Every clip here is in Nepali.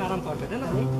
आराम पर्दैन है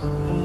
oh